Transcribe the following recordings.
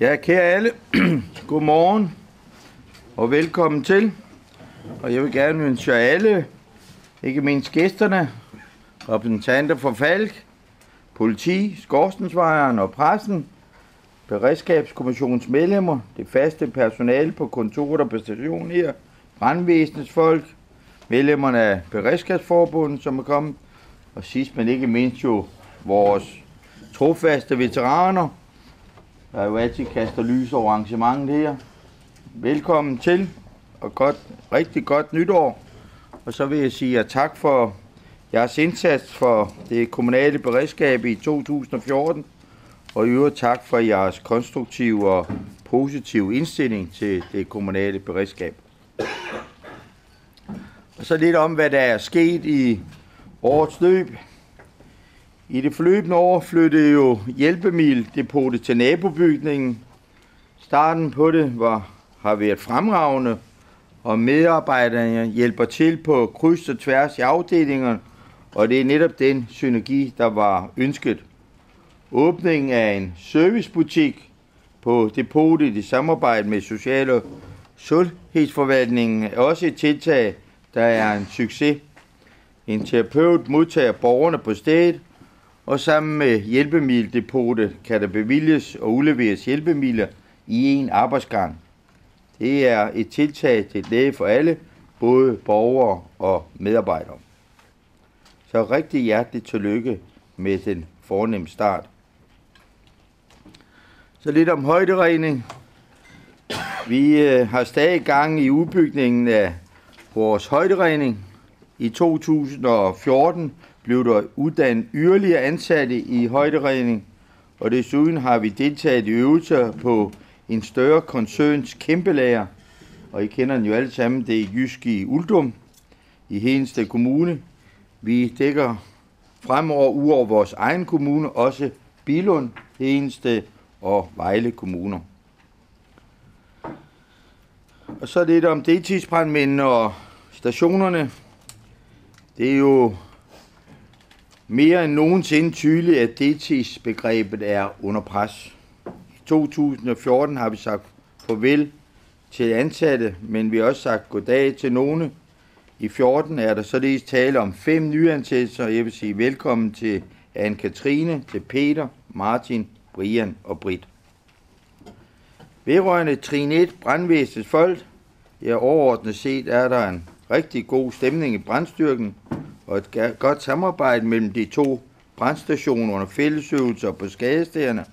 Ja, kære alle, godmorgen og velkommen til. Og jeg vil gerne ønske jer alle, ikke mindst gæsterne, repræsentanter for Falk, politi, skorstensvejeren og pressen, beredskabskommissionens medlemmer, det faste personale på kontoret og på stationen her, brandvæsenets folk, medlemmerne af Beredskabsforbundet, som er kommet, og sidst men ikke mindst jo vores trofaste veteraner, der jo altid kaster lys over arrangementet her. Velkommen til, og godt, rigtig godt nytår. Og så vil jeg sige jer tak for jeres indsats for det kommunale beredskab i 2014, og i øvrigt tak for jeres konstruktive og positive indstilling til det kommunale beredskab. Og så lidt om, hvad der er sket i årets løb. I det forløbende år flyttede jo hjælpemildepotet til nabobygningen. Starten på det var, har været fremragende, og medarbejderne hjælper til på kryds og tværs i afdelingerne, og det er netop den synergi, der var ønsket. Åbningen af en servicebutik på depotet i samarbejde med Social- og Sundhedsforvaltningen er også et tiltag, der er en succes. En terapeut modtager borgerne på stedet, og sammen med hjælpemiddeldepotet kan der bevilges og udleveres hjælpemidler i en arbejdsgang. Det er et tiltag til læge for alle, både borgere og medarbejdere. Så rigtig hjerteligt tillykke med den fornem start. Så lidt om højderegning. Vi øh, har stadig gang i udbygningen af vores højderegning. I 2014 blev der uddannet yderligere ansatte i højderegning, og desuden har vi deltaget i øvelser på en større koncerns kæmpelager, og I kender den jo alle sammen, det er Jysk i Uldum i Henste Kommune. Vi dækker fremover ud over vores egen kommune, også Bilund, Hedensted og Vejle kommuner. Og så lidt om deltidsbrandmændene og stationerne. Det er jo mere end nogensinde tydeligt, at deltidsbegrebet er under pres. I 2014 har vi sagt farvel til ansatte, men vi har også sagt goddag til nogle. I 14 er der således tale om fem nyansættelser, jeg vil sige velkommen til Anne-Katrine, til Peter, Martin, Brian og Britt. Vedrørende trin 1, brandvæsenets folk, ja overordnet set er der en rigtig god stemning i brandstyrken, og et godt samarbejde mellem de to brandstationer under fællesøvelser på skadestederne.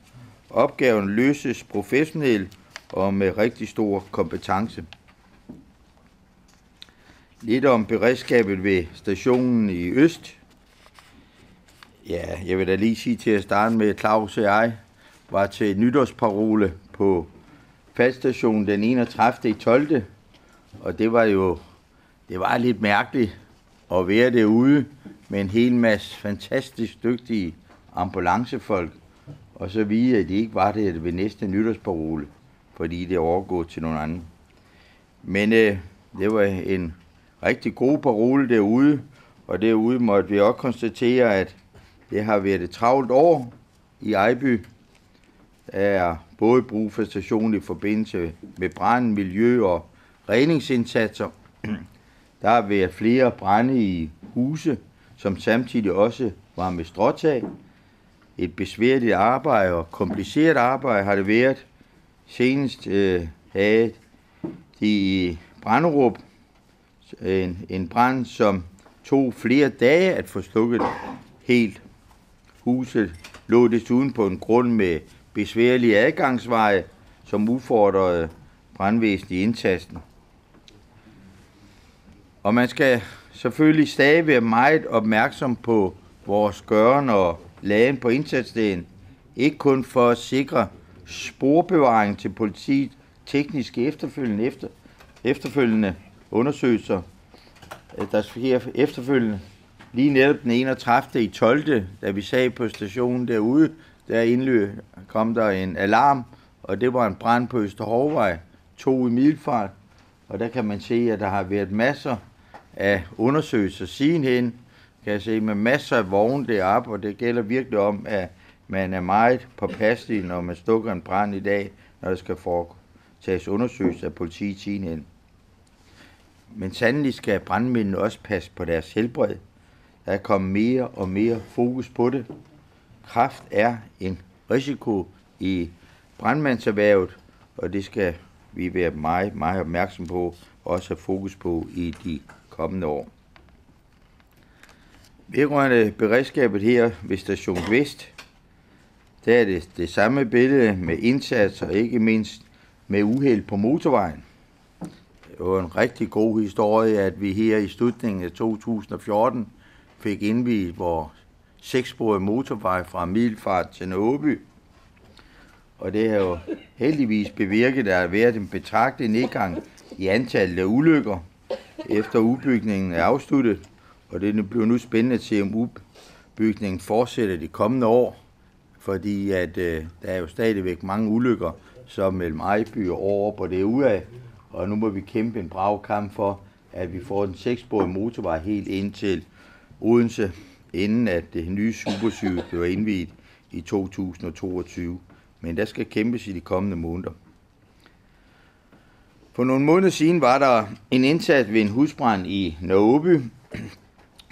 Opgaven løses professionelt og med rigtig stor kompetence. Lidt om beredskabet ved stationen i Øst. Ja, jeg vil da lige sige til at starte med, at Claus og jeg var til nytårsparole på faststationen den 31. 12. Og det var jo det var lidt mærkeligt at være derude med en hel masse fantastisk dygtige ambulancefolk, og så vide, at de ikke var det ved næste nytårsparole, fordi det er overgået til nogen anden. Men øh, det var en rigtig god parole derude, og derude måtte vi også konstatere, at det har været et travlt år i Ejby. Der er både brug for stationen i forbindelse med brand, miljø og redningsindsatser. Der har været flere brænde i huse, som samtidig også var med stråtag. Et besværligt arbejde og kompliceret arbejde har det været. Senest øh, havde de i Brænderup en, en brand, som tog flere dage at få slukket helt. Huset lå desuden på en grund med besværlige adgangsveje, som udfordrede brandvæsenet i indtasten. Og man skal selvfølgelig stadig være meget opmærksom på vores gøren og lagen på indsatsdagen. Ikke kun for at sikre sporbevaring til politiet, tekniske efterfølgende, efter, efterfølgende undersøgelser, øh, der sker efterfølgende. Lige netop den 31. i 12. da vi sagde på stationen derude, der indløb, kom der en alarm, og det var en brand på Østerhovvej, to i Middelfart, og der kan man se, at der har været masser af undersøgelser sidenhen, kan jeg se, med masser af vogne deroppe, og det gælder virkelig om, at man er meget påpasselig, når man stukker en brand i dag, når der skal foretages undersøgelser af politiet sidenhen. Men sandelig skal brandmændene også passe på deres helbred. Der er kommet mere og mere fokus på det. Kraft er en risiko i brandmandserhvervet, og det skal vi være meget, meget opmærksom på og også have fokus på i de kommende år. Vedrørende beredskabet her ved Station Vest, der er det det samme billede med indsats og ikke mindst med uheld på motorvejen. Det var en rigtig god historie, at vi her i slutningen af 2014 fik indvidet vores sekssporede motorvej fra Middelfart til Nåby. Og det har jo heldigvis bevirket, at der har været en betragtelig nedgang i antallet af ulykker, efter udbygningen er afsluttet. Og det bliver nu spændende at se, om udbygningen fortsætter de kommende år, fordi at, øh, der er jo stadigvæk mange ulykker, som mellem Ejby og over på det ude og nu må vi kæmpe en brav kamp for, at vi får den sekssporede motorvej helt ind til Odense, inden at det nye supersyge bliver indvidet i 2022. Men der skal kæmpes i de kommende måneder. For nogle måneder siden var der en indsats ved en husbrand i Nørreby.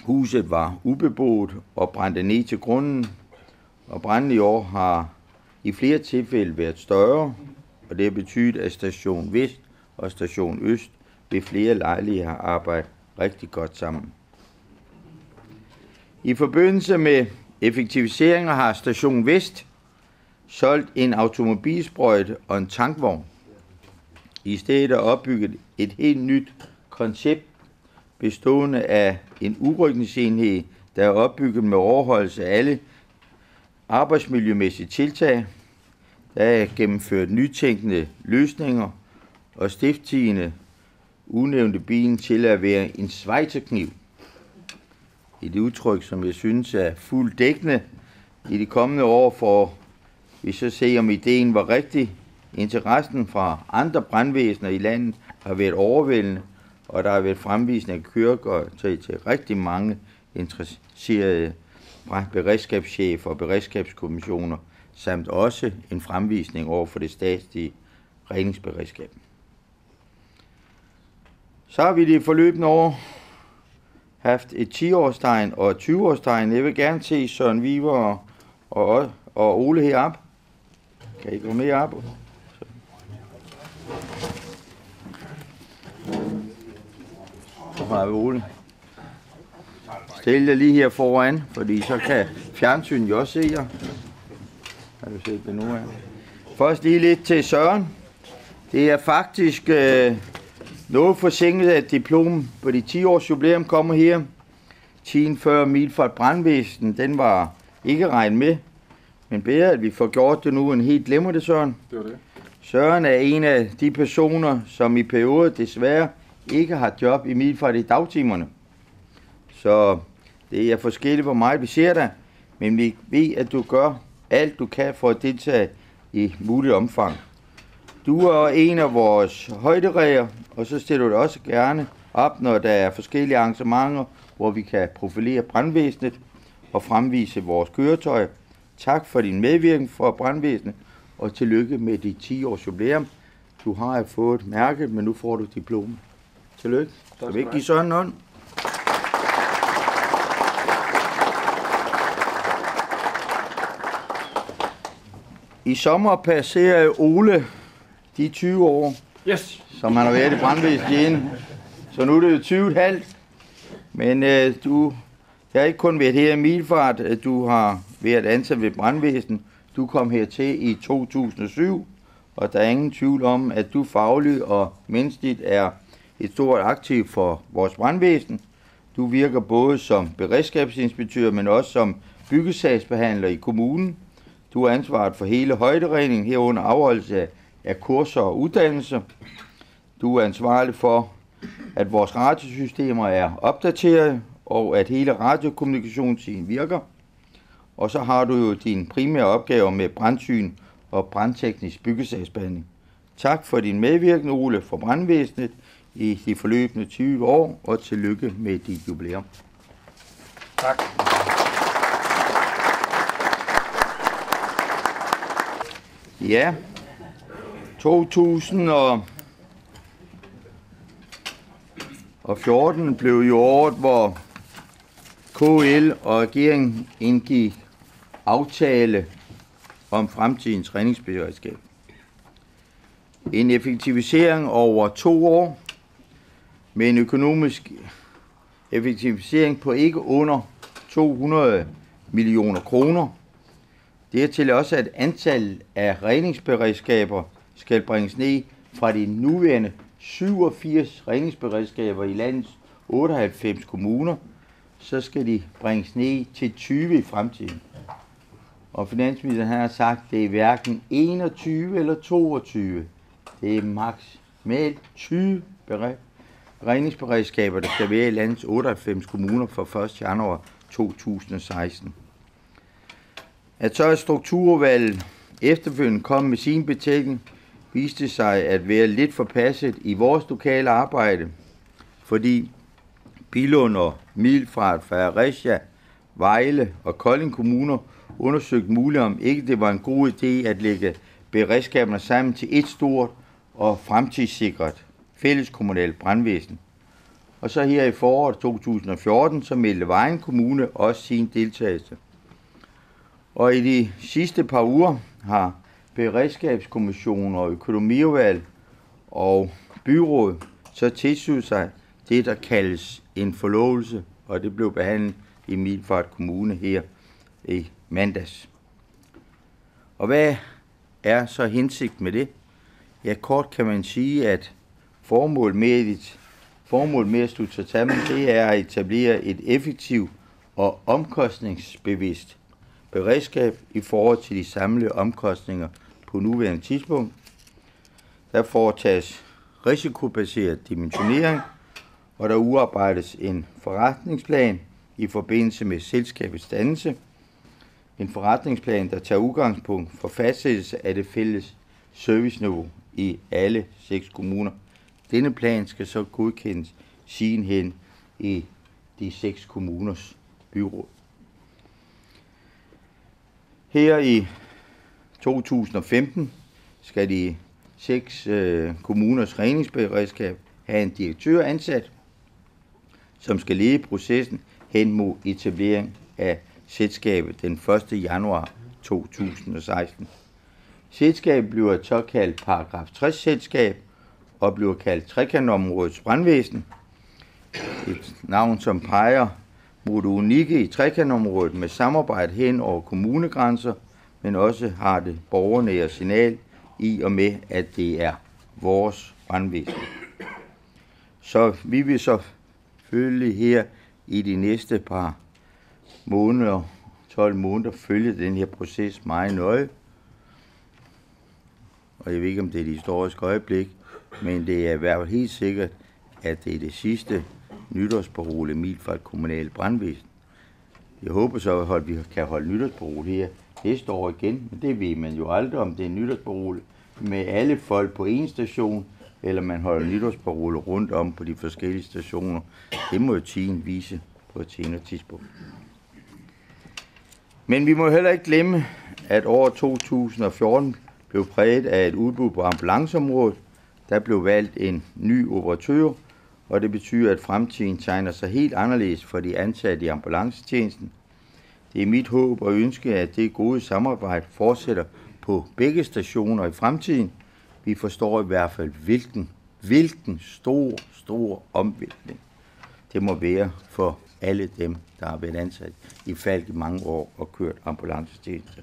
Huset var ubeboet og brændte ned til grunden, og branden i år har i flere tilfælde været større, og det har betydet, at station Vest og station Øst ved flere lejligheder har arbejdet rigtig godt sammen. I forbindelse med effektiviseringer har station Vest solgt en automobilsprøjte og en tankvogn. I stedet opbygget et helt nyt koncept bestående af en udrykningsenhed, der er opbygget med overholdelse af alle arbejdsmiljømæssige tiltag. Der er gennemført nytænkende løsninger og stiftigende unævnte bilen til at være en svejterkniv. Et udtryk, som jeg synes er fuldt dækkende i de kommende år, for vi så se, om ideen var rigtig. Interessen fra andre brandvæsener i landet har været overvældende, og der har været fremvisning af kørekøretøj til rigtig mange interesserede beredskabschefer og beredskabskommissioner, samt også en fremvisning over for det statslige redningsberedskab. Så har vi det forløbende år haft et 10-årstegn og et 20-årstegn. Jeg vil gerne se Søren Viver og, og, og Ole heroppe. Kan I gå med op? Så har Ole. Stil dig lige her foran, fordi så kan fjernsynet jo også se jer. Har du set det nu her? Først lige lidt til Søren. Det er faktisk øh, noget forsinket, at diplom på de 10 års jubilæum kommer her. Tiden før fra Brandvæsen, den var ikke regnet med. Men bedre, at vi får gjort det nu, end helt glemmer det, Søren. Det var det. Søren er en af de personer, som i perioder desværre ikke har job i Milfart i dagtimerne. Så det er forskelligt, hvor meget vi ser dig, men vi ved, at du gør alt, du kan for at deltage i muligt omfang. Du er en af vores højderæger, og så stiller du dig også gerne op, når der er forskellige arrangementer, hvor vi kan profilere brandvæsenet og fremvise vores køretøj. Tak for din medvirken for brandvæsenet, og tillykke med dit 10 års jubilæum. Du har fået mærket, men nu får du diplom. Tillykke. Skal vi ikke give sådan en I sommer passerer Ole de 20 år, Yes. som han har været i brandvæsenet igen. Så nu er det jo 20 halvt. Men øh, du jeg har ikke kun været her i Milfart, at du har været ansat ved brandvæsen. Du kom hertil i 2007, og der er ingen tvivl om, at du fagligt og menneskeligt er et stort aktiv for vores brandvæsen. Du virker både som beredskabsinspektør, men også som byggesagsbehandler i kommunen. Du er ansvaret for hele højderegningen herunder afholdelse af kurser og uddannelser. Du er ansvarlig for, at vores radiosystemer er opdateret, og at hele radiokommunikationstiden virker. Og så har du jo din primære opgaver med brandsyn og brandteknisk byggesagsbehandling. Tak for din medvirkning, Ole, for brandvæsenet i de forløbende 20 år, og tillykke med dit jubilæum. Tak. Ja, 2014 blev jo året, hvor KL og regeringen indgik aftale om fremtidens redningsberedskab. En effektivisering over to år med en økonomisk effektivisering på ikke under 200 millioner kroner. Dertil også, at antallet af redningsberedskaber skal bringes ned fra de nuværende 87 redningsberedskaber i landets 98 kommuner, så skal de bringes ned til 20 i fremtiden. Og finansministeren har sagt, at det er hverken 21 eller 22. Det er maksimalt 20 redningsberedskaber, der skal være i landets 98 kommuner fra 1. januar 2016. At så er strukturvalget efterfølgende kom med sin betænkning, viste sig at være lidt forpasset i vores lokale arbejde, fordi Bilund og Middelfart, Fredericia, Vejle og Kolding kommuner undersøgt muligt, om ikke det var en god idé at lægge beredskaberne sammen til et stort og fremtidssikret fælleskommunalt brandvæsen. Og så her i foråret 2014, så meldte Vejen Kommune også sin deltagelse. Og i de sidste par uger har Beredskabskommissionen og Økonomiudvalg og byråd så tilsluttet sig det, der kaldes en forlovelse, og det blev behandlet i Middelfart Kommune her i mandags. Og hvad er så hensigt med det? Ja, kort kan man sige, at formål med, et, formål med at slutte sig sammen, det er at etablere et effektivt og omkostningsbevidst beredskab i forhold til de samlede omkostninger på nuværende tidspunkt. Der foretages risikobaseret dimensionering, og der udarbejdes en forretningsplan i forbindelse med selskabets dannelse. En forretningsplan, der tager udgangspunkt for fastsættelse af det fælles serviceniveau i alle seks kommuner. Denne plan skal så godkendes sidenhen i de seks kommuners byråd. Her i 2015 skal de seks øh, kommuners redningsberedskab have en direktør ansat, som skal lede processen hen mod etablering af selskabet den 1. januar 2016. Selskabet bliver et såkaldt paragraf 60 selskab og bliver kaldt trekantområdets brandvæsen. Et navn, som peger mod det unikke i trekantområdet med samarbejde hen over kommunegrænser, men også har det borgernære signal i og med, at det er vores brandvæsen. Så vi vil så følge her i de næste par måneder, 12 måneder, følge den her proces meget nøje. Og jeg ved ikke, om det er et historisk øjeblik, men det er i hvert fald helt sikkert, at det er det sidste nytårsparole Milfart Kommunal Brandvæsen. Jeg håber så, at vi kan holde nytårsparole her næste år igen, men det ved man jo aldrig, om det er nytårsparole med alle folk på en station, eller man holder nytårsparole rundt om på de forskellige stationer. Det må jo tiden vise på et senere tidspunkt. Men vi må heller ikke glemme, at år 2014 blev præget af et udbud på ambulanceområdet. Der blev valgt en ny operatør, og det betyder, at fremtiden tegner sig helt anderledes for de ansatte i ambulancetjenesten. Det er mit håb og ønske, at det gode samarbejde fortsætter på begge stationer i fremtiden. Vi forstår i hvert fald, hvilken, hvilken stor, stor omvæltning det må være for alle dem, der har været ansat i Falk i mange år og kørt ambulancetjeneste.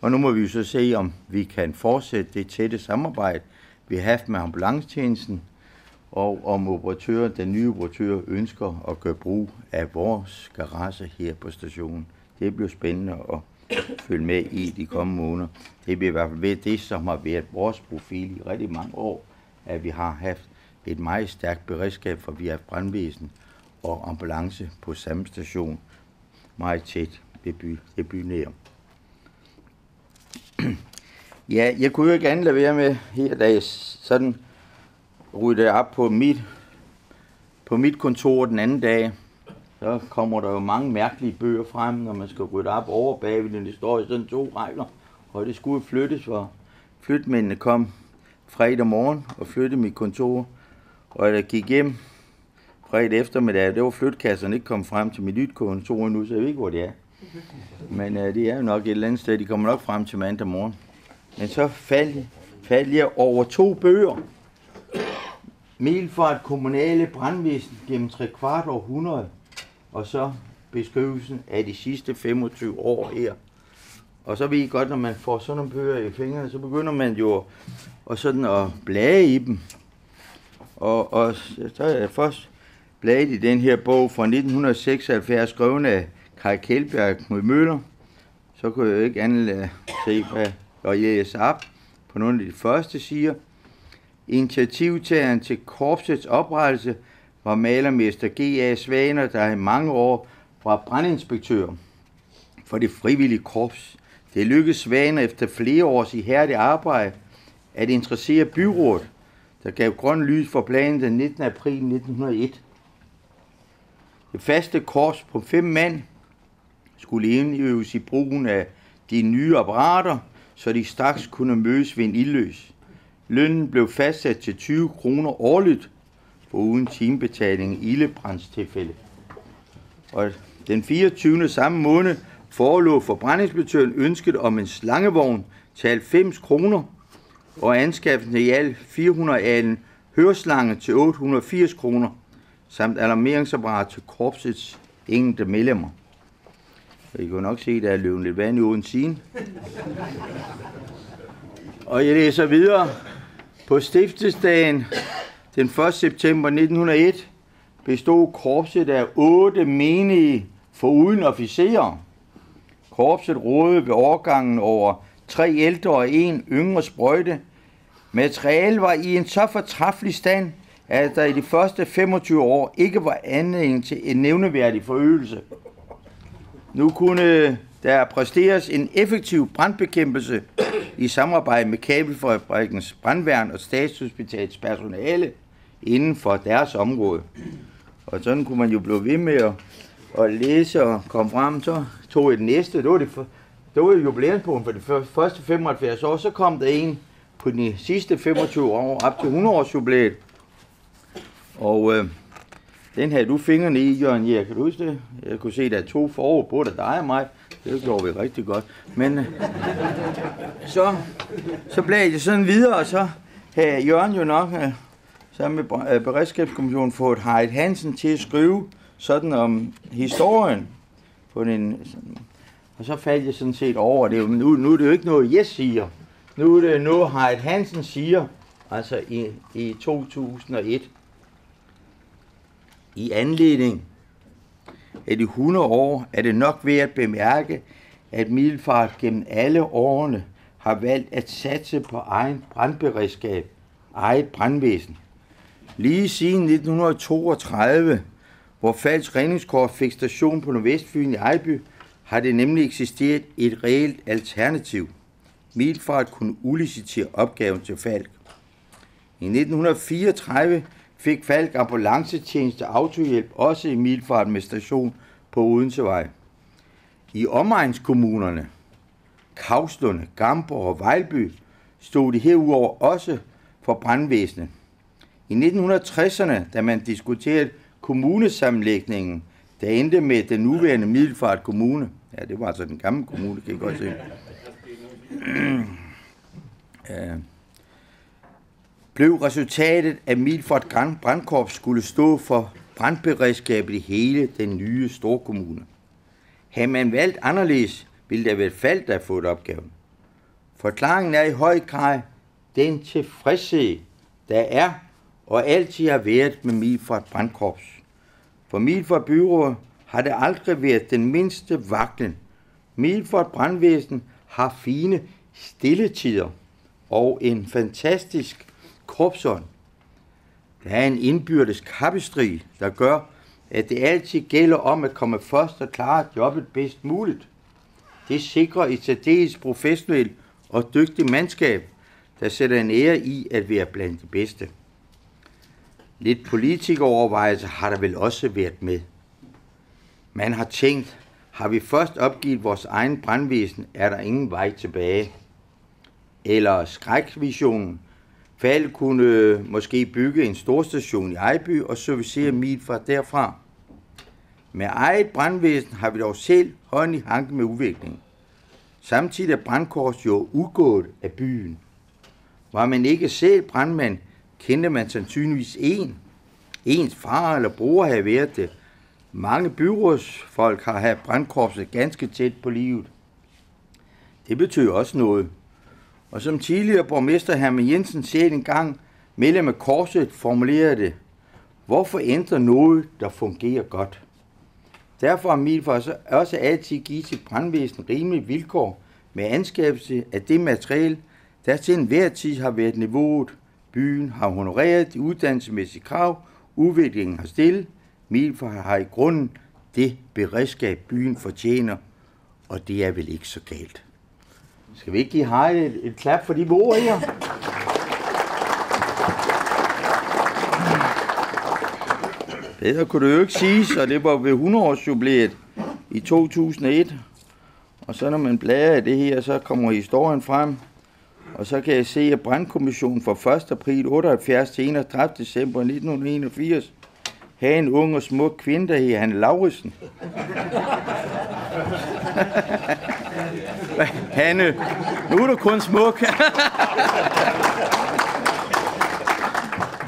Og nu må vi jo så se, om vi kan fortsætte det tætte samarbejde, vi har haft med ambulancetjenesten, og om operatøren, den nye operatør ønsker at gøre brug af vores garage her på stationen. Det bliver spændende at følge med i de kommende måneder. Det bliver i hvert fald ved det, som har været vores profil i rigtig mange år, at vi har haft et meget stærkt beredskab, for vi har brandvæsen og ambulance på samme station, meget tæt ved, by, ved bynær. ja, jeg kunne jo ikke andet lade være med her, da jeg sådan rydde op på mit, på mit kontor den anden dag, så kommer der jo mange mærkelige bøger frem, når man skal rydde op over bagved, det står i sådan to regler, og det skulle flyttes, for flytmændene kom fredag morgen og flyttede mit kontor. Og jeg gik hjem fredag eftermiddag, det var flytkasserne ikke kom frem til mit nyt kontor nu, så jeg ved ikke, hvor det er. Men øh, det er jo nok et eller andet sted, de kommer nok frem til mandag morgen. Men så faldt, faldt jeg over to bøger. Milfart kommunale brandvæsen gennem tre kvart århundrede, og så beskrivelsen af de sidste 25 år her. Og så ved I godt, når man får sådan nogle bøger i fingrene, så begynder man jo at, sådan at blage i dem. Og, og så er jeg først bladet i den her bog fra 1976, skrevet af Kai Kjeldberg mod Møller. Så kunne jeg jo ikke andet se, hvad der jæges op på nogle af de første siger. Initiativtageren til korpsets oprettelse var malermester G.A. Svaner, der i mange år var brandinspektør for det frivillige korps. Det lykkedes Svaner efter flere års ihærdigt arbejde at interessere byrådet, der gav grøn lys for planen den 19. april 1901. Det faste korps på fem mand skulle indøves i brugen af de nye apparater, så de straks kunne mødes ved en ildløs. Lønnen blev fastsat til 20 kroner årligt, for uden timebetaling i ildebrændstilfælde. Og den 24. samme måned forelå forbrændingsbetøren ønsket om en slangevogn til 90 kroner og anskaffelsen i alt 400 alen hørslange til 880 kroner samt alarmeringsapparat til korpsets enkelte medlemmer. I kan nok se, at der er løbet lidt vand i uden sin. Og jeg læser videre. På stiftelsdagen den 1. september 1901 bestod korpset af otte menige foruden officerer. Korpset rådede ved overgangen over tre ældre og en yngre sprøjte. Materialet var i en så fortræffelig stand, at der i de første 25 år ikke var anledning til en nævneværdig forøgelse. Nu kunne der præsteres en effektiv brandbekæmpelse i samarbejde med Kabelfabrikkens brandværn og Statshospitalets personale inden for deres område. Og sådan kunne man jo blive ved med at, at læse og komme frem. Så tog jeg det næste, det var, det, for, det var jubilæumspunkt for de første 75 år. Så kom der en på de sidste 25 år, op til 100 års jubilæet. Og øh, den havde du fingrene i, Jørgen Ja, kan du huske det? Jeg kunne se, at der er to forår, både dig og mig. Det gjorde vi rigtig godt. Men øh, så, så blev det sådan videre, og så havde Jørgen jo nok øh, sammen med øh, Beredskabskommissionen fået Harald Hansen til at skrive sådan om historien. På den, og så faldt jeg sådan set over det. Nu, nu er det jo ikke noget, jeg siger. Nu er det noget, Harald Hansen siger, altså i, i 2001 i anledning af de 100 år er det nok ved at bemærke, at Middelfart gennem alle årene har valgt at satse på egen brandberedskab, eget brandvæsen. Lige siden 1932, hvor Falsk Redningskort fik station på Nordvestfyn i Ejby, har det nemlig eksisteret et reelt alternativ. Middelfart kunne ulicitere opgaven til Falk. I 1934 fik Falk ambulancetjeneste autohjælp også i Milfart med station på Odensevej. I omegnskommunerne, Kavslunde, Gamborg og Vejlby, stod de herudover også for brandvæsenet. I 1960'erne, da man diskuterede kommunesammenlægningen, der endte med den nuværende Middelfart Kommune, ja, det var altså den gamle kommune, kan I godt se, blev resultatet, at Milfort Brandkorps skulle stå for brandberedskabet i hele den nye storkommune. Havde man valgt anderledes, ville der være faldt der fået opgaven. Forklaringen er i høj grad den tilfredshed, der er og altid har været med Milfort Brandkorps. For Milfort Byrå har det aldrig været den mindste vaklen. Milfort Brandvæsen har fine stilletider og en fantastisk korpsånd. Der er en indbyrdes kappestrid, der gør, at det altid gælder om at komme først og klare jobbet bedst muligt. Det sikrer et særdeles professionelt og dygtigt mandskab, der sætter en ære i at være blandt de bedste. Lidt politikerovervejelse har der vel også været med. Man har tænkt, har vi først opgivet vores egen brandvæsen, er der ingen vej tilbage. Eller skrækvisionen, Faldet kunne øh, måske bygge en storstation i Ejby og servicere mil fra derfra. Med eget brandvæsen har vi dog selv hånd i hanke med udviklingen. Samtidig er brandkors jo udgået af byen. Var man ikke selv brandmand, kendte man sandsynligvis en. Ens far eller bror havde været det. Mange byrådsfolk har haft brandkorpset ganske tæt på livet. Det betyder også noget. Og som tidligere borgmester Herman Jensen selv engang medlem af korset formulerede det, hvorfor ændre noget, der fungerer godt? Derfor har for også altid givet sit brandvæsen rimelige vilkår med anskabelse af det materiel, der til enhver tid har været niveauet. Byen har honoreret de uddannelsesmæssige krav, udviklingen har stillet, Milfors har i grunden det beredskab, byen fortjener, og det er vel ikke så galt. Skal vi ikke give Harry et, et klap for de gode her? Bedre kunne det jo ikke sige, og det var ved 100-års jubilæet i 2001. Og så når man bladrer det her, så kommer historien frem. Og så kan jeg se, at brandkommissionen fra 1. april 78 til 31. december 1981 havde en ung og smuk kvinde, der hed Hanne Lauritsen. Hanne, nu er du kun smuk.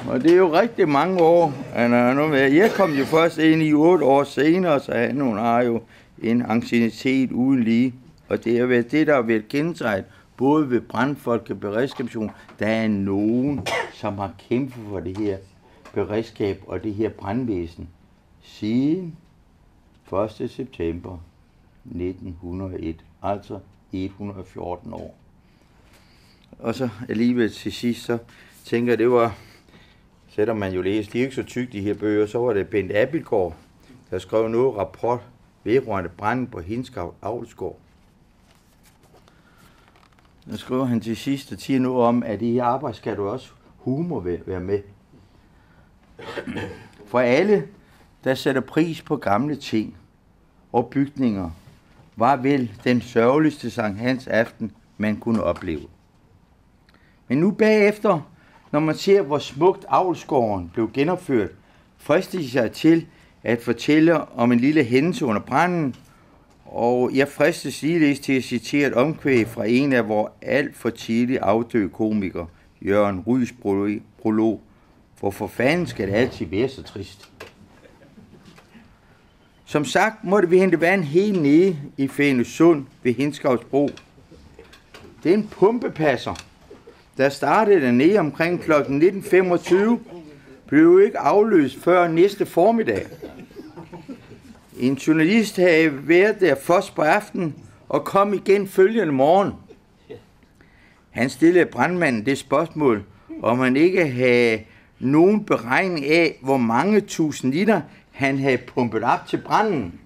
og det er jo rigtig mange år. Jeg kom jo først ind i otte år senere, så han hun har jo en ancienitet uden lige. Og det er vel det, der har været kendetegnet, både ved brandfolk og beredskabssion. Der er nogen, som har kæmpet for det her beredskab og det her brandvæsen siden 1. september 1901, altså 114 år. Og så alligevel til sidst, så tænker jeg, det var, selvom man jo læser, de er ikke så tykke, de her bøger, så var det Bent Abelgaard, der skrev noget rapport vedrørende branden på Hinskav Avlsgård. Der skriver han til sidst og siger noget om, at i her arbejde skal du også humor være med. For alle, der sætter pris på gamle ting og bygninger, var vel den sørgeligste Sankt Hans aften, man kunne opleve. Men nu bagefter, når man ser, hvor smukt avlsgården blev genopført, fristes jeg til at fortælle om en lille hændelse under branden, og jeg fristes ligeledes til at citere et omkvæg fra en af vores alt for tidligt afdøde komikere, Jørgen Rys prolog, for fanden skal det altid være så trist. Som sagt måtte vi hente vand helt nede i Fænesund ved Hinskavsbro. Det er en pumpepasser, der startede dernede omkring kl. 19.25, blev ikke afløst før næste formiddag. En journalist havde været der først på aftenen og kom igen følgende morgen. Han stillede brandmanden det spørgsmål, om han ikke havde nogen beregning af, hvor mange tusind liter han havde pumpet op til branden.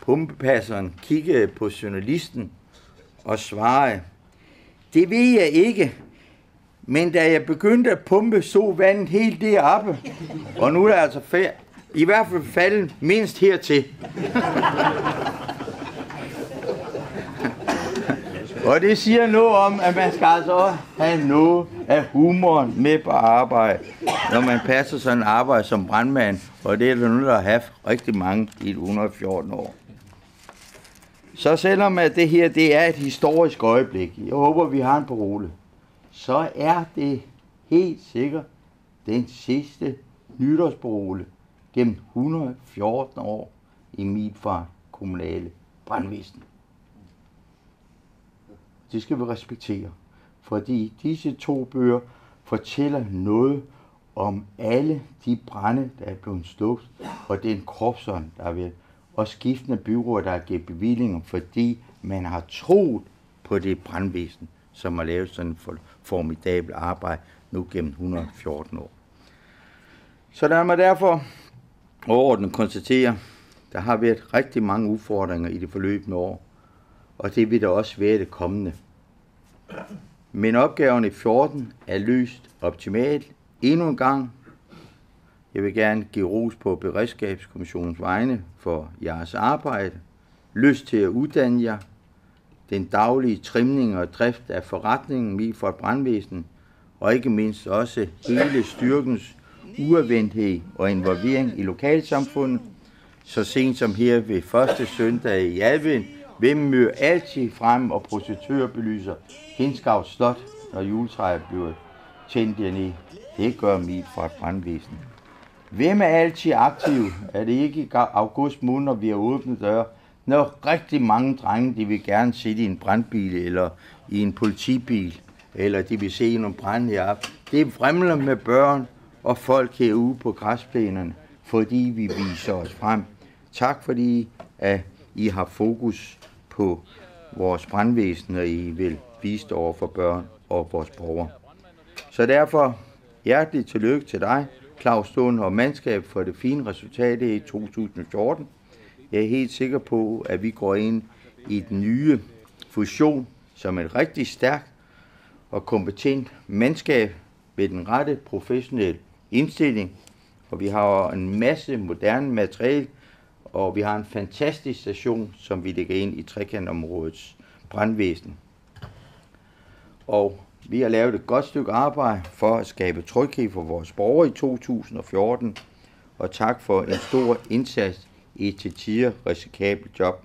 Pumpepasseren kiggede på journalisten og svarede, det ved jeg ikke, men da jeg begyndte at pumpe, så vandet helt deroppe. Og nu er det altså færd. i hvert fald faldet mindst hertil. Og det siger noget om, at man skal altså have noget af humoren med på arbejde, når man passer sådan en arbejde som brandmand, og det er der nu, der har haft rigtig mange i 114 år. Så selvom at det her det er et historisk øjeblik, jeg håber, vi har en parole, så er det helt sikkert den sidste nytårsparole gennem 114 år i mit far kommunale brandvæsen. Det skal vi respektere, fordi disse to bøger fortæller noget om alle de brænde, der er blevet slugt, og den kropsånd, der er ved, og skiftende byråer, der har givet bevillinger, fordi man har troet på det brandvæsen, som har lavet sådan en formidabel arbejde nu gennem 114 år. Så lad mig derfor overordnet konstatere, der har været rigtig mange udfordringer i det forløbende år, og det vil der også være det kommende. Men opgaven i 14 er løst optimalt. Endnu en gang, jeg vil gerne give ros på Beredskabskommissionens vegne for jeres arbejde, lyst til at uddanne jer, den daglige trimning og drift af forretningen i for et brandvæsen, og ikke mindst også hele styrkens uafvendthed og involvering i lokalsamfundet, så sent som her ved første søndag i advent, hvem møder altid frem og projektørbelyser Hinskavs Slot, når juletræet bliver tændt dernede. Det gør mit fra et brandvæsen. Hvem er altid aktiv? Er det ikke i august måned, når vi har åbnet døre? Når rigtig mange drenge, de vil gerne sidde i en brandbil eller i en politibil, eller de vil se nogle brand heroppe. Det fremler med børn og folk herude på græsplænerne, fordi vi viser os frem. Tak fordi at I har fokus på vores brandvæsen, når I vil vise det over for børn og vores borgere. Så derfor hjerteligt tillykke til dig, Claus Stund og mandskab for det fine resultat i 2014. Jeg er helt sikker på, at vi går ind i den nye fusion som et rigtig stærkt og kompetent mandskab med den rette professionelle indstilling. Og vi har en masse moderne materiale, og vi har en fantastisk station, som vi lægger ind i trekantområdets brandvæsen. Og vi har lavet et godt stykke arbejde for at skabe tryghed for vores borgere i 2014, og tak for en stor indsats i et til tider risikabelt job.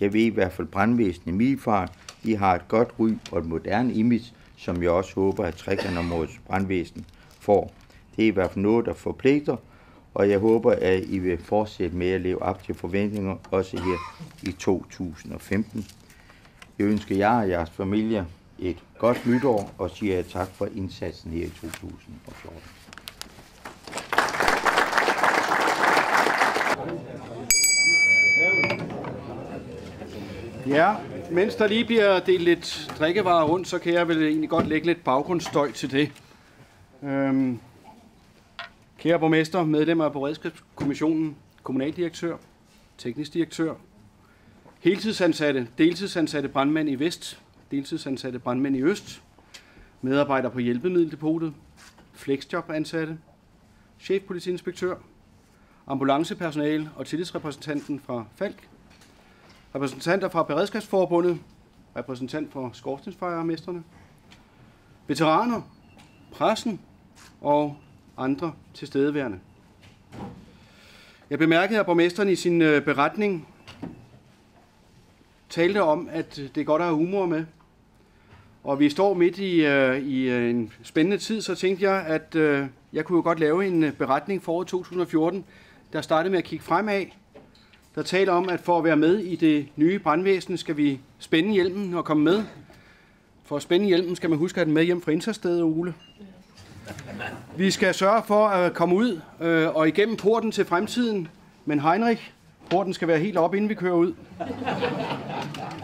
Jeg ved i hvert fald brandvæsen i Milfart, de har et godt ry og et moderne image, som jeg også håber, at trekantområdets brandvæsen får. Det er i hvert fald noget, der forpligter, og jeg håber, at I vil fortsætte med at leve op til forventninger, også her i 2015. Jeg ønsker jer og jeres familie et godt nytår, og siger tak for indsatsen her i 2014. Ja, mens der lige bliver delt lidt drikkevarer rundt, så kan jeg vel egentlig godt lægge lidt baggrundsstøj til det. Øhm, kære borgmester, medlemmer af Beredskabskommissionen, kommunaldirektør, teknisk direktør, heltidsansatte, deltidsansatte brandmænd i Vest, deltidsansatte brandmænd i Øst, medarbejdere på hjælpemiddeldepotet, flexjobansatte, chefpolitiinspektør, ambulancepersonale og tillidsrepræsentanten fra Falk, repræsentanter fra Beredskabsforbundet, repræsentant for skorstensfejermesterne, veteraner, pressen og andre tilstedeværende. Jeg bemærkede, at borgmesteren i sin øh, beretning talte om, at øh, det er godt at have humor med. Og vi står midt i, øh, i en spændende tid, så tænkte jeg, at jeg kunne jo godt lave en beretning for 2014, der startede med at kigge fremad, der taler om, at for at være med i det nye brandvæsen, skal vi spænde hjelmen og komme med. For at spænde hjelmen skal man huske at have den med hjem fra Interstedet, Ole. Vi skal sørge for at komme ud øh, og igennem porten til fremtiden. Men Heinrich, porten skal være helt op, inden vi kører ud.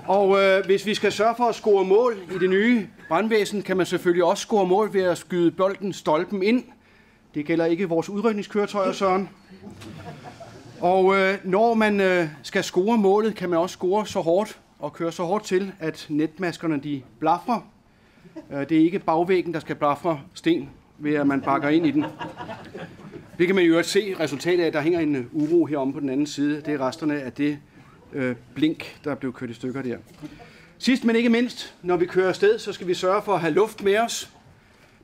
Og øh, hvis vi skal sørge for at score mål i det nye brandvæsen, kan man selvfølgelig også score mål ved at skyde bolden stolpen ind. Det gælder ikke vores udrykningskøretøjer, Søren. Og øh, når man øh, skal score målet, kan man også score så hårdt og køre så hårdt til, at netmaskerne de blaffer. Øh, det er ikke bagvæggen, der skal blafre sten, ved at man bakker ind i den. Det kan man jo også se resultatet af, at der hænger en øh, uro heromme på den anden side. Det er resterne af det øh, blink, der blev kørt i stykker der. Sidst men ikke mindst, når vi kører afsted, så skal vi sørge for at have luft med os.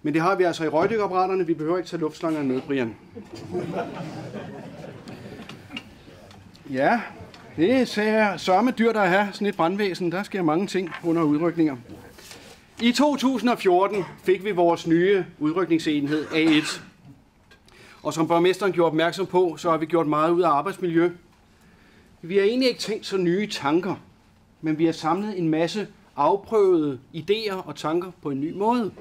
Men det har vi altså i røgdykapparaterne. Vi behøver ikke tage luftslangerne med, Brian. Ja, det er sørme dyrt at have sådan et brandvæsen. Der sker mange ting under udrykninger. I 2014 fik vi vores nye udrykningsenhed A1. Og som borgmesteren gjorde opmærksom på, så har vi gjort meget ud af arbejdsmiljø. Vi har egentlig ikke tænkt så nye tanker, men vi har samlet en masse afprøvede idéer og tanker på en ny måde.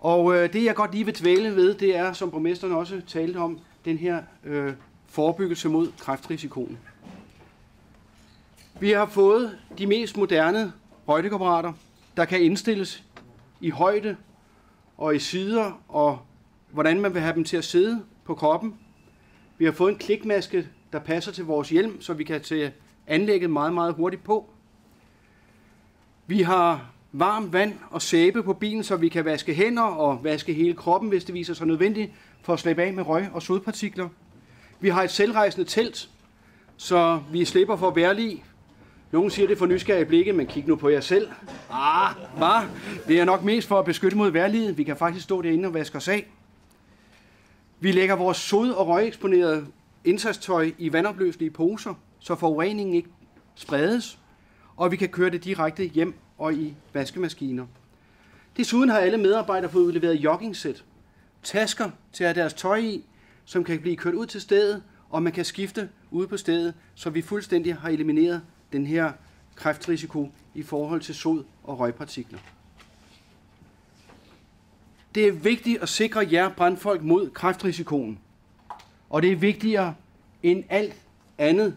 Og øh, det jeg godt lige vil dvæle ved, det er, som borgmesteren også talte om, den her øh, forebyggelse mod kræftrisikoen. Vi har fået de mest moderne røgtekapparater, der kan indstilles i højde og i sider, og hvordan man vil have dem til at sidde på kroppen. Vi har fået en klikmaske, der passer til vores hjelm, så vi kan tage anlægget meget, meget hurtigt på. Vi har varmt vand og sæbe på bilen, så vi kan vaske hænder og vaske hele kroppen, hvis det viser sig nødvendigt, for at slippe af med røg og sodpartikler. Vi har et selvrejsende telt, så vi slipper for værlig nogen siger det for nysgerrige blikke, men kig nu på jer selv. Ah, bare. Det er nok mest for at beskytte mod værliget. Vi kan faktisk stå derinde og vaske os af. Vi lægger vores sod- og røgeksponerede indsatstøj i vandopløselige poser, så forureningen ikke spredes, og vi kan køre det direkte hjem og i vaskemaskiner. Desuden har alle medarbejdere fået udleveret joggingsæt, tasker til at have deres tøj i, som kan blive kørt ud til stedet, og man kan skifte ude på stedet, så vi fuldstændig har elimineret den her kræftrisiko i forhold til sod og røgpartikler. Det er vigtigt at sikre jer brandfolk mod kræftrisikoen. Og det er vigtigere end alt andet,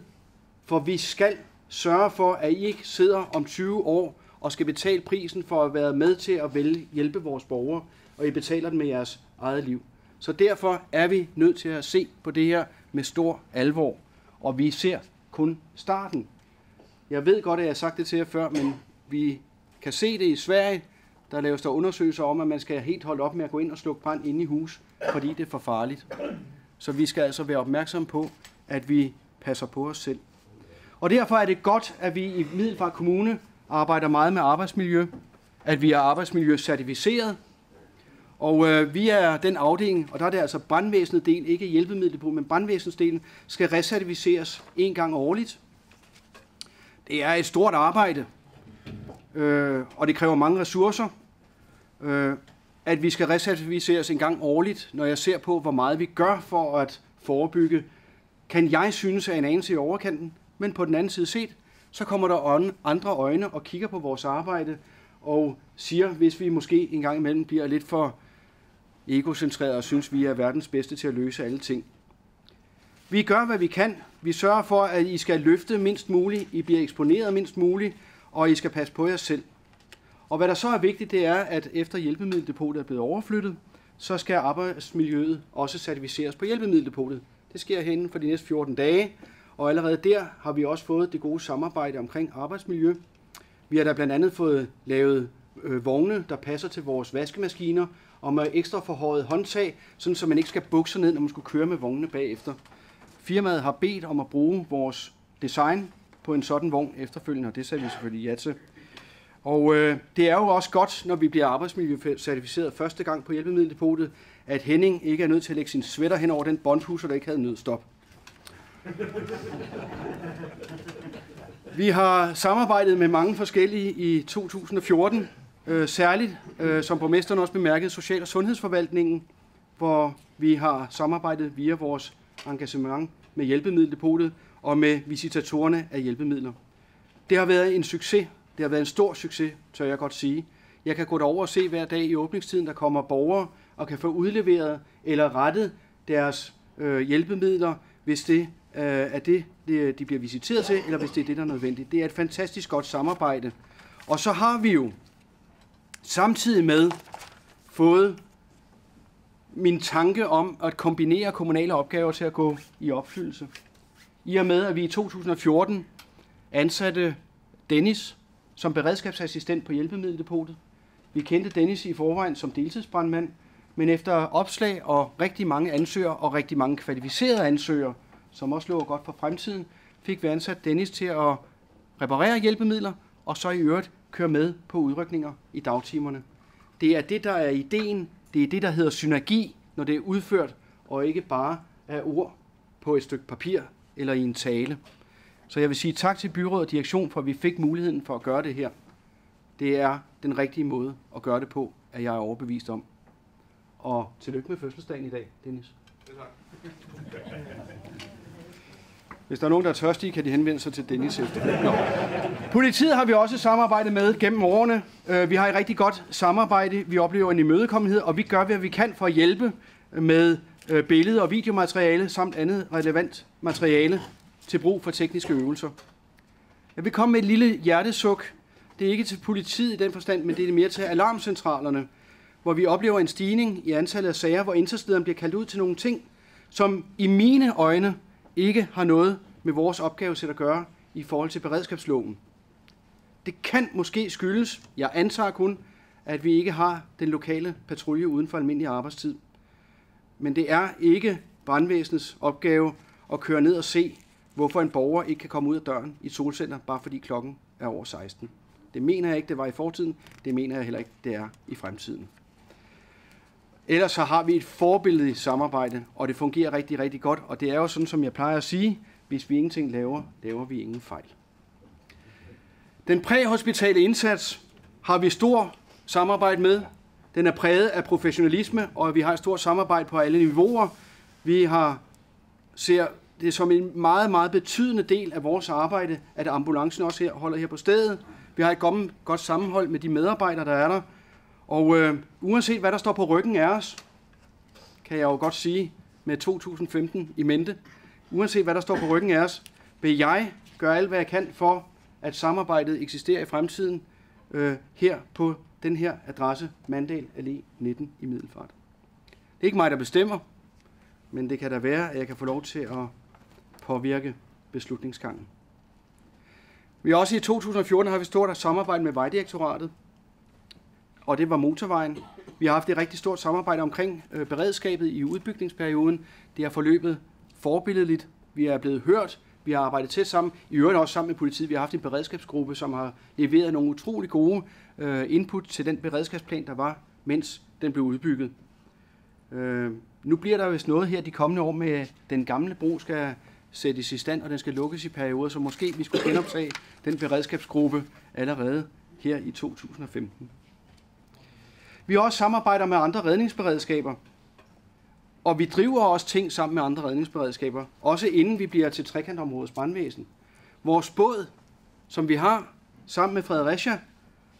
for vi skal sørge for, at I ikke sidder om 20 år og skal betale prisen for at være med til at vælge, hjælpe vores borgere, og I betaler den med jeres eget liv. Så derfor er vi nødt til at se på det her med stor alvor, og vi ser kun starten. Jeg ved godt, at jeg har sagt det til jer før, men vi kan se det i Sverige. Der laves der undersøgelser om, at man skal helt holde op med at gå ind og slukke brand inde i hus, fordi det er for farligt. Så vi skal altså være opmærksomme på, at vi passer på os selv. Og derfor er det godt, at vi i Middelfart Kommune arbejder meget med arbejdsmiljø, at vi er arbejdsmiljøcertificeret, og øh, vi er den afdeling, og der er det altså brandvæsenet del, ikke hjælpemidlet på, men brandvæsenets skal recertificeres en gang årligt. Det er et stort arbejde, øh, og det kræver mange ressourcer, øh, at vi skal recertificeres en gang årligt, når jeg ser på, hvor meget vi gør for at forebygge, kan jeg synes er en anelse i overkanten, men på den anden side set, så kommer der andre øjne og kigger på vores arbejde og siger, hvis vi måske en gang imellem bliver lidt for egocentreret og synes, vi er verdens bedste til at løse alle ting. Vi gør, hvad vi kan. Vi sørger for, at I skal løfte mindst muligt, I bliver eksponeret mindst muligt, og I skal passe på jer selv. Og hvad der så er vigtigt, det er, at efter hjælpemiddeldepotet er blevet overflyttet, så skal arbejdsmiljøet også certificeres på hjælpemiddeldepotet. Det sker herinde for de næste 14 dage, og allerede der har vi også fået det gode samarbejde omkring arbejdsmiljø. Vi har da blandt andet fået lavet øh, vogne, der passer til vores vaskemaskiner, og med ekstra forhøjet håndtag, sådan så man ikke skal bukke sig ned, når man skulle køre med vognene bagefter. Firmaet har bedt om at bruge vores design på en sådan vogn efterfølgende, og det sagde vi selvfølgelig ja til. Og øh, det er jo også godt, når vi bliver arbejdsmiljøcertificeret første gang på hjælpemiddeldepotet, at Henning ikke er nødt til at lægge sin sweater hen over den bondhuser, der ikke havde nødstop. Vi har samarbejdet med mange forskellige i 2014, øh, særligt, øh, som borgmesteren også bemærkede, Social- og Sundhedsforvaltningen, hvor vi har samarbejdet via vores engagement med hjælpemiddeldepotet og med visitatorerne af hjælpemidler. Det har været en succes. Det har været en stor succes, tør jeg godt sige. Jeg kan gå derover og se hver dag i åbningstiden, der kommer borgere og kan få udleveret eller rettet deres øh, hjælpemidler, hvis det øh, er det, de bliver visiteret til, eller hvis det er det, der er nødvendigt. Det er et fantastisk godt samarbejde. Og så har vi jo samtidig med fået min tanke om at kombinere kommunale opgaver til at gå i opfyldelse. I og med, at vi i 2014 ansatte Dennis som beredskabsassistent på hjælpemiddeldepotet. Vi kendte Dennis i forvejen som deltidsbrandmand, men efter opslag og rigtig mange ansøgere og rigtig mange kvalificerede ansøgere, som også lå godt for fremtiden, fik vi ansat Dennis til at reparere hjælpemidler og så i øvrigt køre med på udrykninger i dagtimerne. Det er det, der er ideen. Det er det, der hedder synergi, når det er udført, og ikke bare af ord på et stykke papir eller i en tale. Så jeg vil sige tak til byrådet og direktion for, at vi fik muligheden for at gøre det her. Det er den rigtige måde at gøre det på, at jeg er overbevist om. Og tillykke med fødselsdagen i dag, Dennis. tak. Hvis der er nogen, der er tørstige, kan de henvende sig til Dennis efter. Nå. Politiet har vi også samarbejdet med gennem årene. Øh, vi har et rigtig godt samarbejde. Vi oplever en imødekommenhed, og vi gør, hvad vi kan for at hjælpe med øh, billede- og videomateriale samt andet relevant materiale til brug for tekniske øvelser. Jeg vil komme med et lille hjertesuk. Det er ikke til politiet i den forstand, men det er mere til alarmcentralerne, hvor vi oplever en stigning i antallet af sager, hvor indsatslederen bliver kaldt ud til nogle ting, som i mine øjne ikke har noget med vores opgavesæt at gøre i forhold til beredskabsloven. Det kan måske skyldes, jeg antager kun, at vi ikke har den lokale patrulje uden for almindelig arbejdstid. Men det er ikke brandvæsenets opgave at køre ned og se, hvorfor en borger ikke kan komme ud af døren i solcenter, bare fordi klokken er over 16. Det mener jeg ikke, det var i fortiden. Det mener jeg heller ikke, det er i fremtiden. Ellers så har vi et forbilledigt samarbejde, og det fungerer rigtig, rigtig godt. Og det er jo sådan, som jeg plejer at sige, hvis vi ingenting laver, laver vi ingen fejl. Den præhospitale indsats har vi stor samarbejde med. Den er præget af professionalisme, og vi har et stort samarbejde på alle niveauer. Vi har ser det som en meget, meget betydende del af vores arbejde, at ambulancen også her, holder her på stedet. Vi har et godt, godt sammenhold med de medarbejdere, der er der. Og øh, uanset hvad der står på ryggen af os, kan jeg jo godt sige med 2015 i mente, uanset hvad der står på ryggen af os, vil jeg gøre alt, hvad jeg kan for, at samarbejdet eksisterer i fremtiden øh, her på den her adresse, Mandal Allé 19 i Middelfart. Det er ikke mig, der bestemmer, men det kan da være, at jeg kan få lov til at påvirke beslutningsgangen. Vi har også i 2014 har vi stort samarbejde med Vejdirektoratet, og det var motorvejen. Vi har haft et rigtig stort samarbejde omkring øh, beredskabet i udbygningsperioden. Det har forløbet forbilledeligt. Vi er blevet hørt. Vi har arbejdet tæt sammen. I øvrigt også sammen med politiet. Vi har haft en beredskabsgruppe, som har leveret nogle utrolig gode øh, input til den beredskabsplan, der var, mens den blev udbygget. Øh, nu bliver der vist noget her de kommende år med, den gamle bro skal sættes i stand, og den skal lukkes i perioder, så måske vi skulle genoptage den beredskabsgruppe allerede her i 2015. Vi også samarbejder med andre redningsberedskaber, og vi driver også ting sammen med andre redningsberedskaber, også inden vi bliver til trekantområdets brandvæsen. Vores båd, som vi har sammen med Fredericia,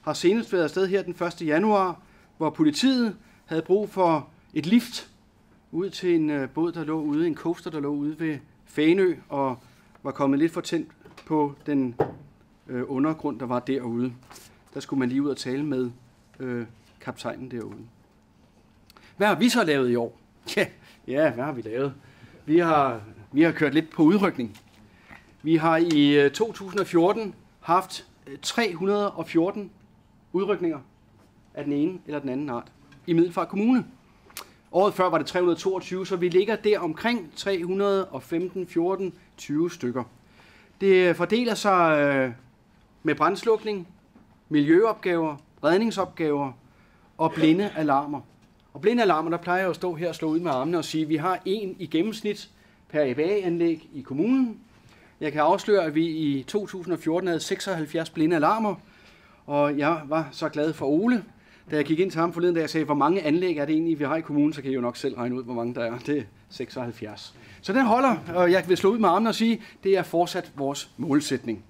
har senest været afsted her den 1. januar, hvor politiet havde brug for et lift ud til en øh, båd, der lå ude, en coaster, der lå ude ved Fanø, og var kommet lidt for tændt på den øh, undergrund, der var derude. Der skulle man lige ud og tale med øh, kaptajnen derude. Hvad har vi så lavet i år? Ja, ja hvad har vi lavet? Vi har, vi har kørt lidt på udrykning. Vi har i øh, 2014 haft øh, 314 udrykninger af den ene eller den anden art i Middelfart Kommune. Året før var det 322, så vi ligger der omkring 315, 14, 20 stykker. Det øh, fordeler sig med brandslukning, miljøopgaver, redningsopgaver og blinde alarmer. Og blinde alarmer, der plejer jeg at stå her og slå ud med armene og sige, at vi har en i gennemsnit per EBA-anlæg i kommunen. Jeg kan afsløre, at vi i 2014 havde 76 blinde alarmer, og jeg var så glad for Ole, da jeg gik ind til ham forleden, da jeg sagde, hvor mange anlæg er det egentlig, vi har i kommunen, så kan I jo nok selv regne ud, hvor mange der er. Det er 76. Så den holder, og jeg vil slå ud med armene og sige, det er fortsat vores målsætning.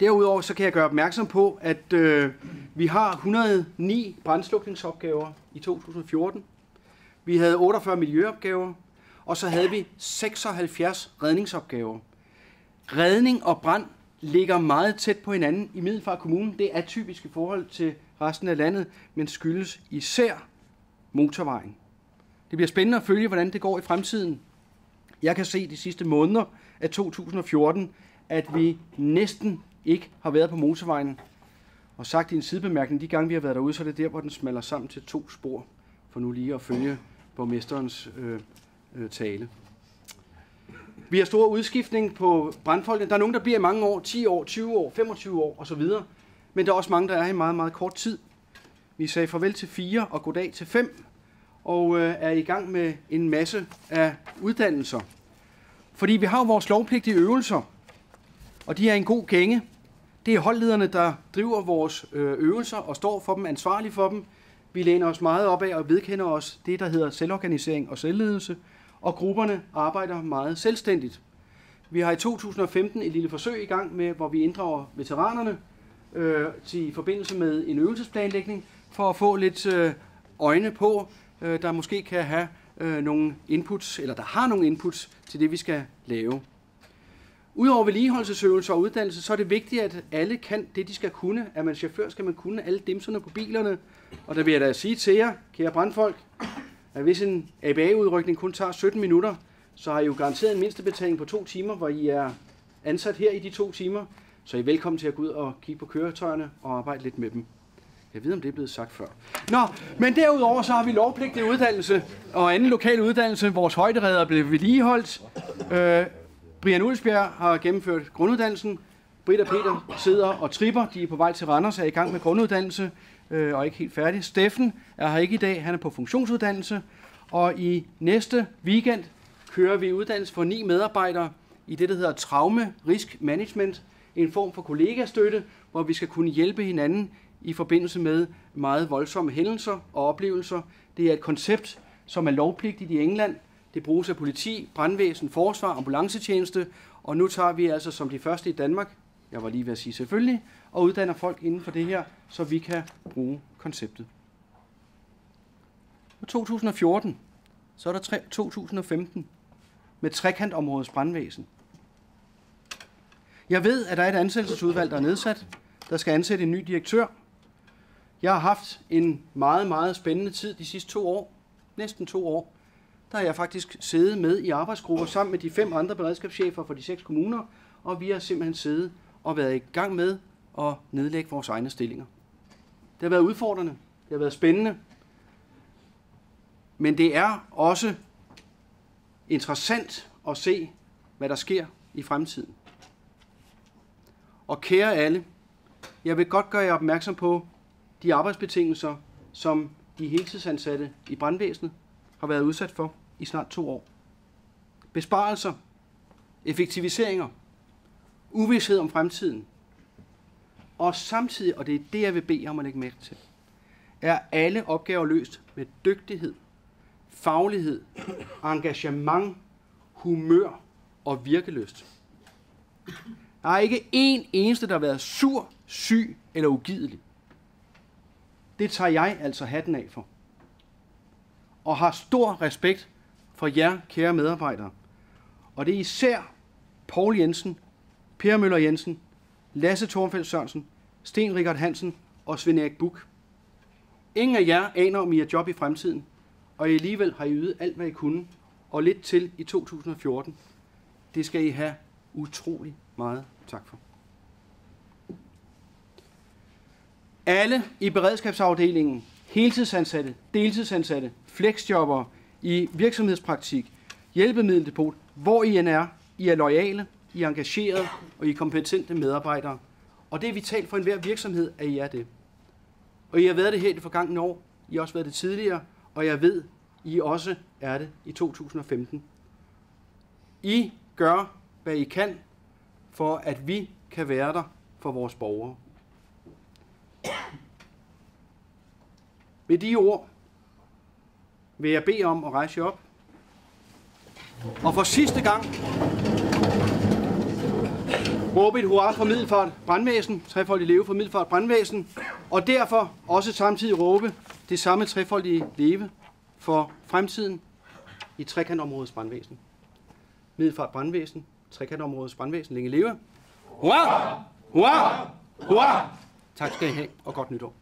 Derudover så kan jeg gøre opmærksom på, at øh, vi har 109 brændslukningsopgaver i 2014. Vi havde 48 miljøopgaver, og så havde vi 76 redningsopgaver. Redning og brand ligger meget tæt på hinanden i Middelfart Kommune. Det er typisk i forhold til resten af landet, men skyldes især motorvejen. Det bliver spændende at følge, hvordan det går i fremtiden. Jeg kan se de sidste måneder af 2014, at vi næsten ikke har været på motorvejen. Og sagt i en sidebemærkning, de gange vi har været derude, så er det der, hvor den smalder sammen til to spor, for nu lige at følge borgmesterens øh, øh, tale. Vi har stor udskiftning på brandfolkene. Der er nogen, der bliver i mange år, 10 år, 20 år, 25 år osv. Men der er også mange, der er i meget, meget kort tid. Vi sagde farvel til fire og goddag til fem, og øh, er i gang med en masse af uddannelser. Fordi vi har vores lovpligtige øvelser, og de er en god gænge. Det er holdlederne, der driver vores øh, øvelser og står for dem, ansvarlige for dem. Vi læner os meget op af og vedkender os det, der hedder selvorganisering og selvledelse, og grupperne arbejder meget selvstændigt. Vi har i 2015 et lille forsøg i gang med, hvor vi inddrager veteranerne øh, til i forbindelse med en øvelsesplanlægning, for at få lidt øh, øjne på, øh, der måske kan have øh, nogle inputs, eller der har nogle inputs til det, vi skal lave. Udover vedligeholdelsesøvelser og uddannelse, så er det vigtigt, at alle kan det, de skal kunne. Er man chauffør, skal man kunne alle dimserne på bilerne. Og der vil jeg da sige til jer, kære brandfolk, at hvis en ABA-udrykning kun tager 17 minutter, så har I jo garanteret en mindstebetaling på to timer, hvor I er ansat her i de to timer. Så I er velkommen til at gå ud og kigge på køretøjerne og arbejde lidt med dem. Jeg ved, om det er blevet sagt før. Nå, men derudover så har vi lovpligtig uddannelse og anden lokal uddannelse. Vores højderedder blev vedligeholdt. Øh, Brian Ulsbjerg har gennemført grunduddannelsen. Britt og Peter sidder og tripper. De er på vej til Randers, er i gang med grunduddannelse øh, og er ikke helt færdig. Steffen er her ikke i dag. Han er på funktionsuddannelse. Og i næste weekend kører vi uddannelse for ni medarbejdere i det, der hedder Traume Risk Management. En form for kollegastøtte, hvor vi skal kunne hjælpe hinanden i forbindelse med meget voldsomme hændelser og oplevelser. Det er et koncept, som er lovpligtigt i England. Det bruges af politi, brandvæsen, forsvar, ambulancetjeneste, og nu tager vi altså som de første i Danmark, jeg var lige ved at sige selvfølgelig, og uddanner folk inden for det her, så vi kan bruge konceptet. Og 2014, så er der 2015 med trekantområdets brandvæsen. Jeg ved, at der er et ansættelsesudvalg, der er nedsat, der skal ansætte en ny direktør. Jeg har haft en meget, meget spændende tid de sidste to år, næsten to år. Der har jeg faktisk siddet med i arbejdsgrupper sammen med de fem andre beredskabschefer for de seks kommuner, og vi har simpelthen siddet og været i gang med at nedlægge vores egne stillinger. Det har været udfordrende, det har været spændende, men det er også interessant at se, hvad der sker i fremtiden. Og kære alle, jeg vil godt gøre jer opmærksom på de arbejdsbetingelser, som de heltidsansatte i brandvæsenet har været udsat for i snart to år. Besparelser, effektiviseringer, uvidshed om fremtiden, og samtidig, og det er det, jeg vil bede om at lægge mærke til, er alle opgaver løst med dygtighed, faglighed, engagement, humør og virkeløst. Der er ikke én eneste, der har været sur, syg eller ugidelig. Det tager jeg altså hatten af for. Og har stor respekt for jer, kære medarbejdere. Og det er især Paul Jensen, Per Møller Jensen, Lasse Thornfeldt Sørensen, Sten Richard Hansen og Svend Erik Buk. Ingen af jer aner, om I har job i fremtiden, og I alligevel har I ydet alt, hvad I kunne, og lidt til i 2014. Det skal I have utrolig meget tak for. Alle i beredskabsafdelingen, heltidsansatte, deltidsansatte, flexjobber i virksomhedspraktik, hjælpemiddeldepot, hvor I end er, I er lojale, I er engagerede og I er kompetente medarbejdere. Og det er vitalt for enhver virksomhed, at I er det. Og I har været det her i det forgangne år, I har også været det tidligere, og jeg ved, I også er det i 2015. I gør, hvad I kan, for at vi kan være der for vores borgere. Med de ord vil jeg bede om at rejse jer op. Og for sidste gang råbe et hurra for Middelfart Brandvæsen, trefoldig leve for Middelfart Brandvæsen, og derfor også samtidig råbe det samme trefoldige leve for fremtiden i trekantområdets brandvæsen. Middelfart Brandvæsen, trekantområdets brandvæsen, længe leve. Hurra! Hurra! Hurra! Tak skal I have, og godt nytår.